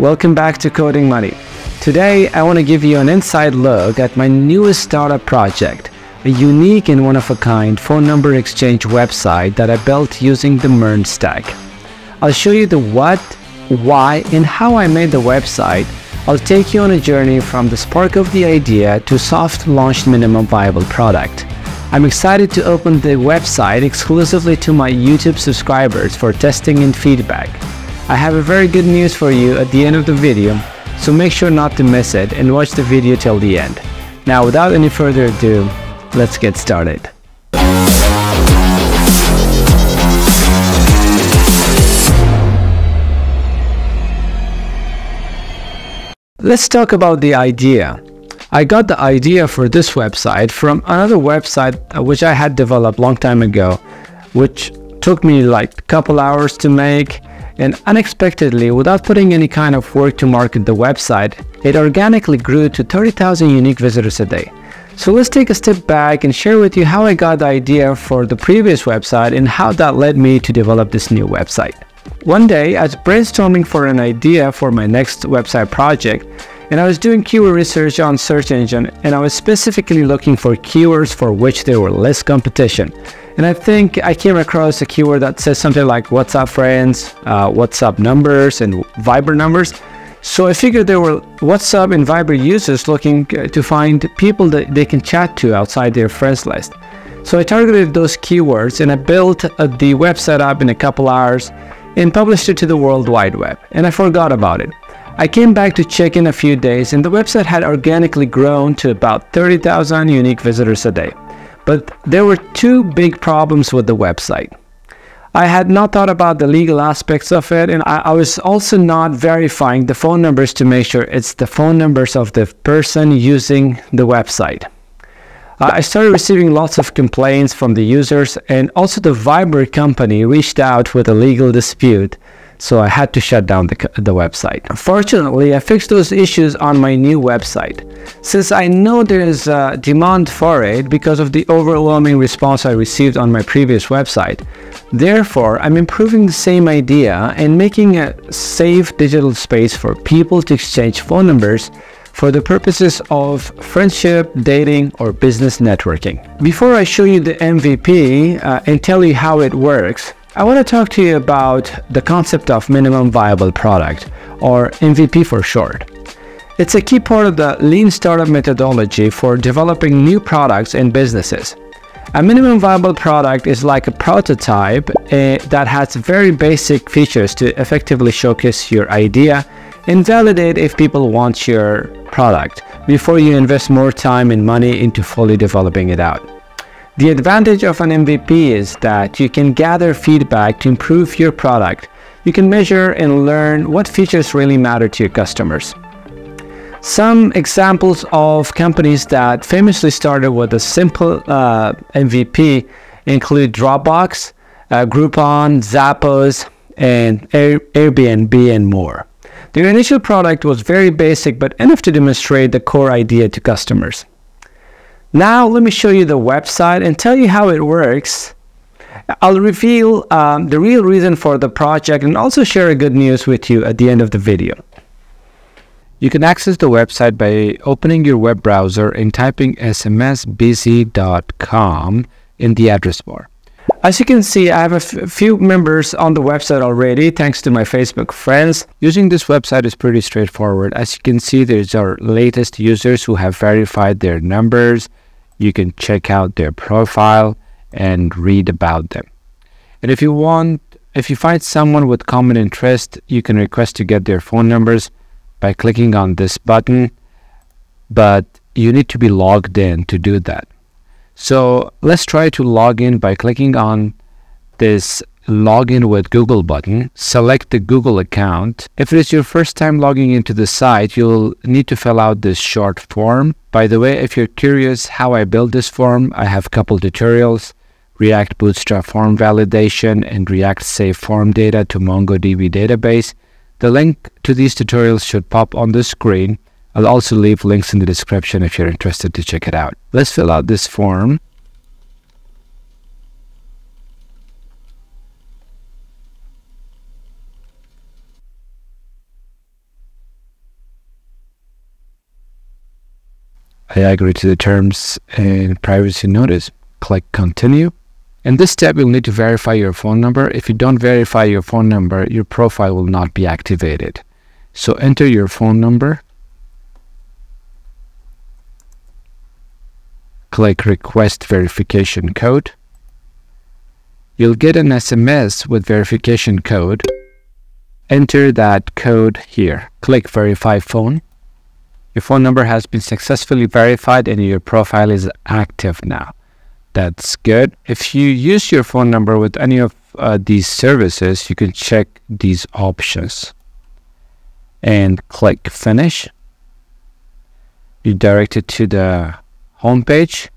Welcome back to Coding Money. Today, I want to give you an inside look at my newest startup project, a unique and one-of-a-kind phone number exchange website that I built using the MERN stack. I'll show you the what, why, and how I made the website. I'll take you on a journey from the spark of the idea to soft launched minimum viable product. I'm excited to open the website exclusively to my YouTube subscribers for testing and feedback. I have a very good news for you at the end of the video, so make sure not to miss it and watch the video till the end. Now without any further ado, let's get started. Let's talk about the idea. I got the idea for this website from another website uh, which I had developed long time ago, which took me like a couple hours to make and unexpectedly, without putting any kind of work to market the website, it organically grew to 30,000 unique visitors a day. So let's take a step back and share with you how I got the idea for the previous website and how that led me to develop this new website. One day, I was brainstorming for an idea for my next website project and I was doing keyword research on search engine and I was specifically looking for keywords for which there were less competition. And I think I came across a keyword that says something like WhatsApp friends, uh, WhatsApp numbers, and Viber numbers. So I figured there were WhatsApp and Viber users looking uh, to find people that they can chat to outside their friends list. So I targeted those keywords and I built uh, the website up in a couple hours and published it to the World Wide Web. And I forgot about it. I came back to check in a few days and the website had organically grown to about 30,000 unique visitors a day. But there were two big problems with the website. I had not thought about the legal aspects of it and I, I, was also not verifying the phone numbers to make sure it's the phone numbers of the person using the website. I started receiving lots of complaints from the users and also the Viber company reached out with a legal dispute so I had to shut down the, the website. Fortunately, I fixed those issues on my new website. Since I know there is a demand for it because of the overwhelming response I received on my previous website, therefore I'm improving the same idea and making a safe digital space for people to exchange phone numbers for the purposes of friendship, dating, or business networking. Before I show you the MVP uh, and tell you how it works, I want to talk to you about the concept of minimum viable product, or MVP for short. It's a key part of the lean startup methodology for developing new products and businesses. A minimum viable product is like a prototype uh, that has very basic features to effectively showcase your idea and validate if people want your product before you invest more time and money into fully developing it out. The advantage of an MVP is that you can gather feedback to improve your product. You can measure and learn what features really matter to your customers. Some examples of companies that famously started with a simple uh, MVP include Dropbox, uh, Groupon, Zappos, and Air Airbnb and more. Their initial product was very basic but enough to demonstrate the core idea to customers. Now let me show you the website and tell you how it works. I'll reveal um, the real reason for the project and also share a good news with you at the end of the video. You can access the website by opening your web browser and typing smsbz.com in the address bar. As you can see, I have a few members on the website already, thanks to my Facebook friends. Using this website is pretty straightforward. As you can see, there's our latest users who have verified their numbers. You can check out their profile and read about them. And if you want, if you find someone with common interest, you can request to get their phone numbers by clicking on this button, but you need to be logged in to do that. So let's try to log in by clicking on this login with Google button. Select the Google account. If it is your first time logging into the site, you'll need to fill out this short form. By the way, if you're curious how I built this form, I have a couple tutorials. React Bootstrap form validation and React Save form data to MongoDB database. The link to these tutorials should pop on the screen. I'll also leave links in the description if you're interested to check it out. Let's fill out this form. I agree to the terms and privacy notice. Click continue. In this step, you'll need to verify your phone number. If you don't verify your phone number, your profile will not be activated. So enter your phone number Click request verification code. You'll get an SMS with verification code. Enter that code here. Click verify phone. Your phone number has been successfully verified and your profile is active now. That's good. If you use your phone number with any of uh, these services, you can check these options and click finish. You're directed to the home page.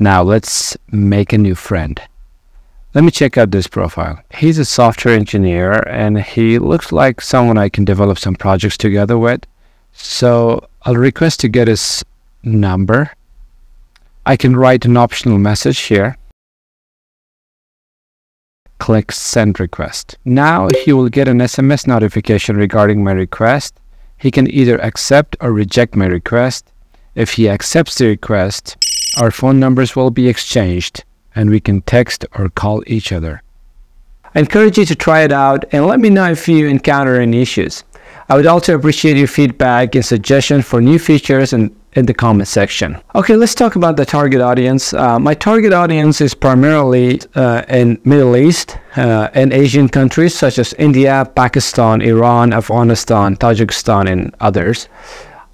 Now let's make a new friend. Let me check out this profile. He's a software engineer and he looks like someone I can develop some projects together with. So I'll request to get his number. I can write an optional message here. Click send request. Now he will get an SMS notification regarding my request. He can either accept or reject my request. If he accepts the request, our phone numbers will be exchanged and we can text or call each other. I encourage you to try it out and let me know if you encounter any issues. I would also appreciate your feedback and suggestions for new features in, in the comment section. Okay, let's talk about the target audience. Uh, my target audience is primarily uh, in Middle East uh, and Asian countries such as India, Pakistan, Iran, Afghanistan, Tajikistan, and others.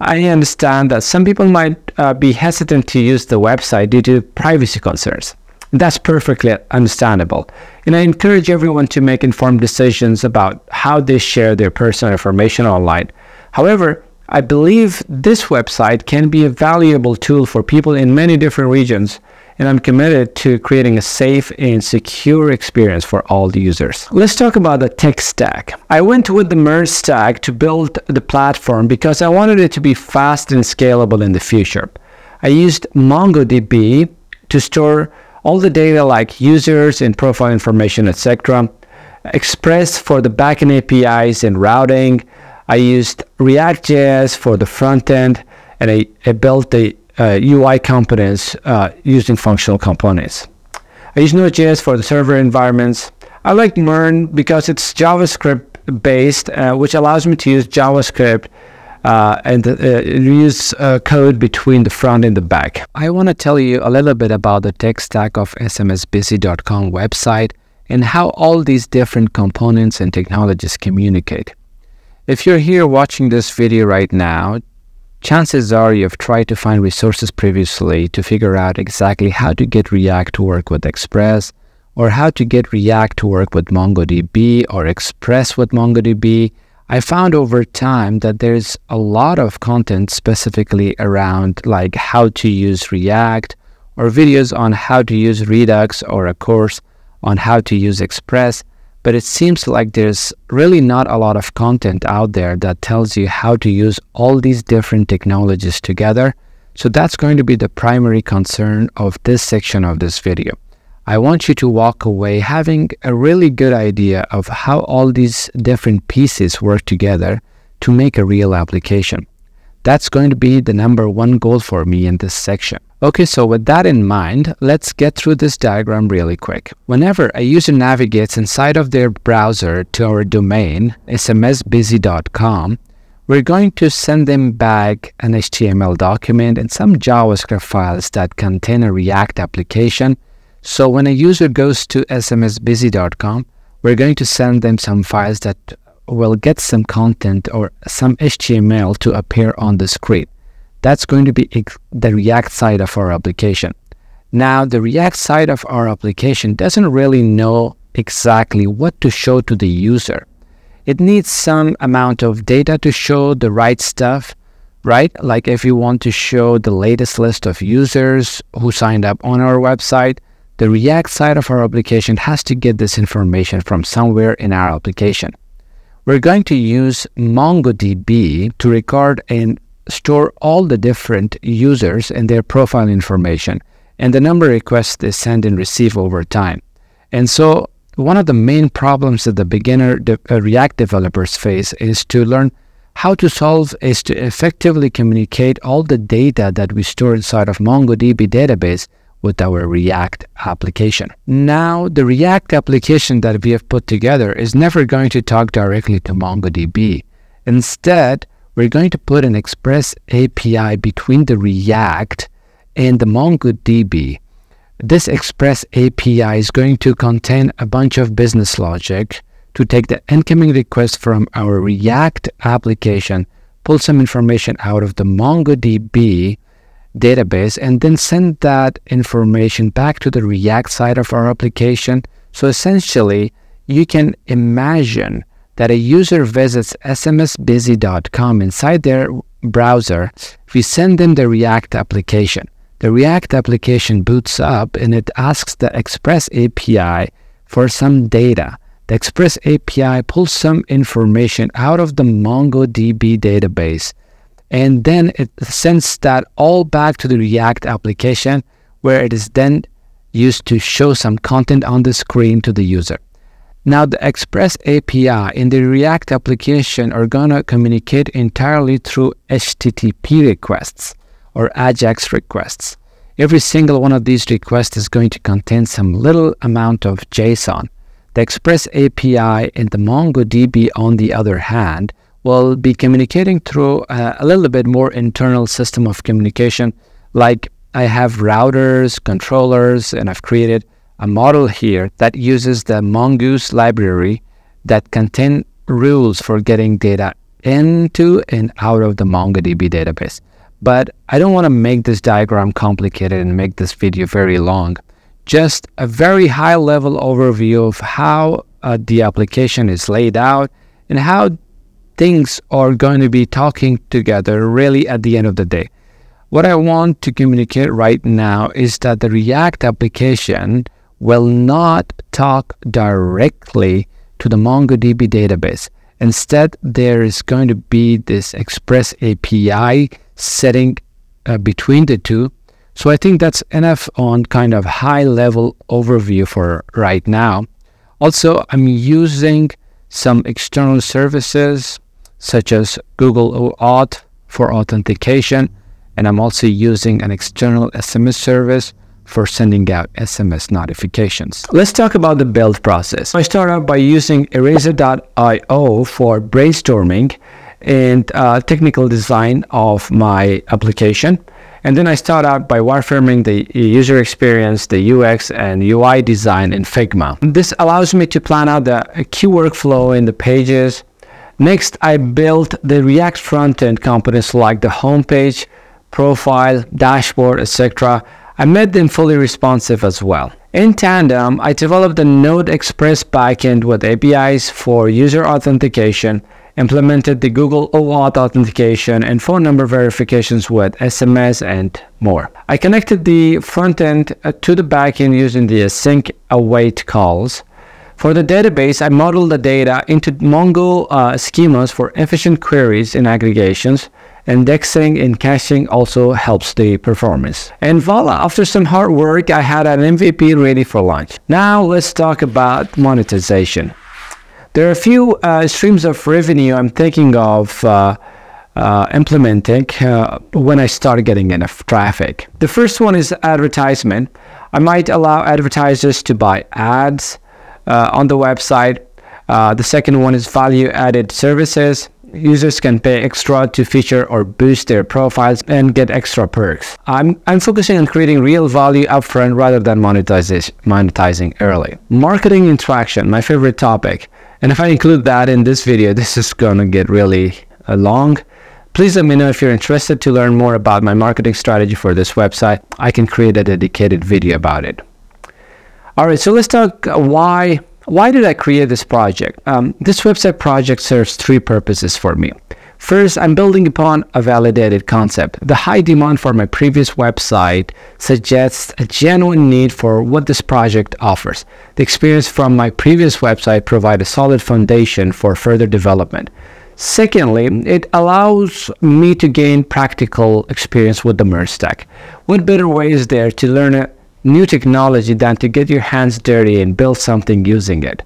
I understand that some people might uh, be hesitant to use the website due to privacy concerns. That's perfectly understandable. And I encourage everyone to make informed decisions about how they share their personal information online. However, I believe this website can be a valuable tool for people in many different regions, and I'm committed to creating a safe and secure experience for all the users. Let's talk about the tech stack. I went with the MERN stack to build the platform because I wanted it to be fast and scalable in the future. I used MongoDB to store all the data like users and profile information, etc. Express for the backend APIs and routing. I used React.js for the front end, and I, I built the uh, UI components uh, using functional components. I use Node.js for the server environments. I like Mern because it's JavaScript based, uh, which allows me to use JavaScript uh, and uh, use uh, code between the front and the back. I want to tell you a little bit about the tech stack of smsbusy.com website and how all these different components and technologies communicate. If you're here watching this video right now, chances are you've tried to find resources previously to figure out exactly how to get React to work with Express, or how to get React to work with MongoDB or Express with MongoDB, I found over time that there's a lot of content specifically around like how to use React or videos on how to use Redux or a course on how to use Express. But it seems like there's really not a lot of content out there that tells you how to use all these different technologies together. So that's going to be the primary concern of this section of this video. I want you to walk away having a really good idea of how all these different pieces work together to make a real application. That's going to be the number one goal for me in this section. Okay, so with that in mind, let's get through this diagram really quick. Whenever a user navigates inside of their browser to our domain, smsbusy.com, we're going to send them back an HTML document and some JavaScript files that contain a React application so when a user goes to smsbusy.com, we're going to send them some files that will get some content or some HTML to appear on the screen. That's going to be the React side of our application. Now, the React side of our application doesn't really know exactly what to show to the user. It needs some amount of data to show the right stuff, right? Like if you want to show the latest list of users who signed up on our website, the React side of our application has to get this information from somewhere in our application. We're going to use MongoDB to record and store all the different users and their profile information and the number of requests they send and receive over time. And so one of the main problems that the beginner de uh, React developers face is to learn how to solve is to effectively communicate all the data that we store inside of MongoDB database with our React application. Now, the React application that we have put together is never going to talk directly to MongoDB. Instead, we're going to put an Express API between the React and the MongoDB. This Express API is going to contain a bunch of business logic to take the incoming request from our React application, pull some information out of the MongoDB database, and then send that information back to the React side of our application. So essentially, you can imagine that a user visits smsbusy.com inside their browser. We send them the React application. The React application boots up and it asks the Express API for some data. The Express API pulls some information out of the MongoDB database and then it sends that all back to the React application where it is then used to show some content on the screen to the user. Now the Express API in the React application are gonna communicate entirely through HTTP requests or AJAX requests. Every single one of these requests is going to contain some little amount of JSON. The Express API in the MongoDB, on the other hand, will be communicating through uh, a little bit more internal system of communication. Like I have routers, controllers, and I've created a model here that uses the Mongoose library that contain rules for getting data into and out of the MongoDB database. But I don't want to make this diagram complicated and make this video very long just a very high level overview of how uh, the application is laid out and how things are going to be talking together really at the end of the day. What I want to communicate right now is that the React application will not talk directly to the MongoDB database. Instead, there is going to be this Express API setting uh, between the two so I think that's enough on kind of high level overview for right now. Also, I'm using some external services such as Google OAuth for authentication, and I'm also using an external SMS service for sending out SMS notifications. Let's talk about the build process. I start out by using Eraser.io for brainstorming and uh, technical design of my application. And then I start out by wireframing the user experience, the UX and UI design in Figma. This allows me to plan out the key workflow in the pages. Next, I built the React frontend components like the homepage, profile, dashboard, etc. I made them fully responsive as well. In tandem, I developed the Node Express backend with APIs for user authentication implemented the Google OAuth authentication and phone number verifications with SMS and more. I connected the front end uh, to the backend using the async await calls. For the database, I modeled the data into Mongo uh, schemas for efficient queries and aggregations. Indexing and caching also helps the performance. And voila, after some hard work, I had an MVP ready for launch. Now let's talk about monetization. There are a few uh, streams of revenue I'm thinking of uh, uh, implementing uh, when I start getting enough traffic. The first one is advertisement. I might allow advertisers to buy ads uh, on the website. Uh, the second one is value added services. Users can pay extra to feature or boost their profiles and get extra perks. I'm, I'm focusing on creating real value upfront rather than monetizing early. Marketing and traction, my favorite topic. And if I include that in this video, this is gonna get really uh, long. Please let me know if you're interested to learn more about my marketing strategy for this website. I can create a dedicated video about it. All right, so let's talk uh, why why did I create this project? Um, this website project serves three purposes for me. First, I'm building upon a validated concept. The high demand for my previous website suggests a genuine need for what this project offers. The experience from my previous website provides a solid foundation for further development. Secondly, it allows me to gain practical experience with the MERN stack. What better way is there to learn a new technology than to get your hands dirty and build something using it?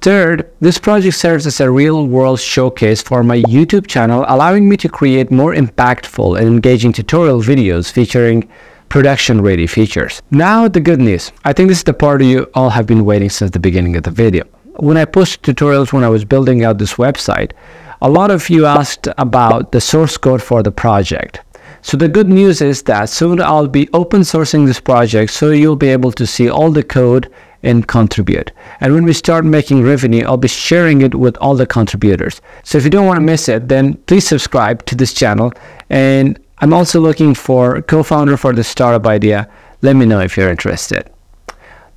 Third, this project serves as a real-world showcase for my YouTube channel, allowing me to create more impactful and engaging tutorial videos featuring production-ready features. Now the good news. I think this is the part you all have been waiting since the beginning of the video. When I posted tutorials when I was building out this website, a lot of you asked about the source code for the project. So the good news is that soon I'll be open sourcing this project so you'll be able to see all the code and contribute. And when we start making revenue, I'll be sharing it with all the contributors. So if you don't want to miss it, then please subscribe to this channel. And I'm also looking for co-founder for the startup idea. Let me know if you're interested.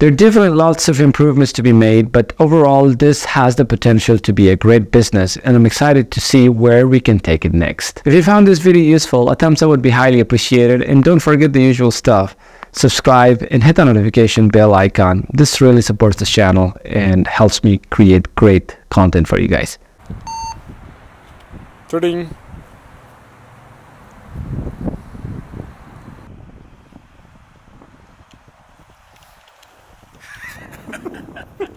There are definitely lots of improvements to be made, but overall, this has the potential to be a great business, and I'm excited to see where we can take it next. If you found this video useful, a thumbs up would be highly appreciated, and don't forget the usual stuff. Subscribe and hit the notification bell icon. This really supports the channel and helps me create great content for you guys. Trading.